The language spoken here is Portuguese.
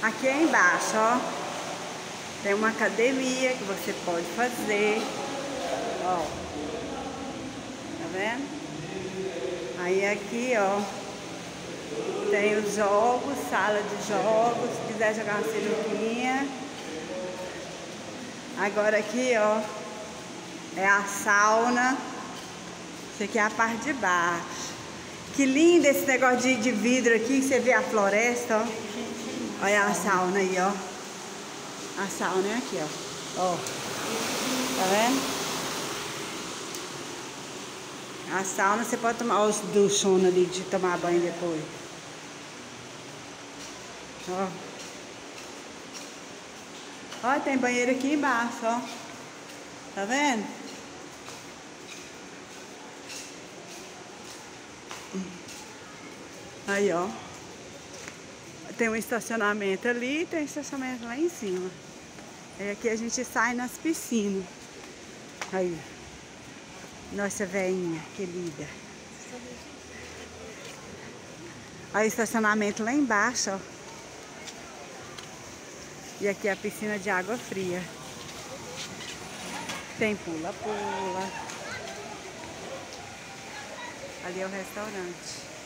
Aqui é embaixo, ó. Tem uma academia que você pode fazer. Ó. Tá vendo? Aí aqui, ó. Tem os jogos, sala de jogos, se quiser jogar uma sinuquinha. Agora aqui, ó, é a sauna. Isso aqui é a parte de baixo. Que lindo esse negócio de, de vidro aqui, você vê a floresta, ó. Olha a sauna aí, ó. A sauna é aqui, ó. Ó. Tá vendo? A sauna você pode tomar os duchões ali de tomar banho depois. Ó. Ó, tem banheiro aqui embaixo, ó. Tá vendo? Aí, ó. Tem um estacionamento ali tem um estacionamento lá em cima. Aí aqui a gente sai nas piscinas. Aí. Nossa veinha querida. Olha o estacionamento lá embaixo, ó. E aqui é a piscina de água fria. Tem pula-pula. Ali é o restaurante.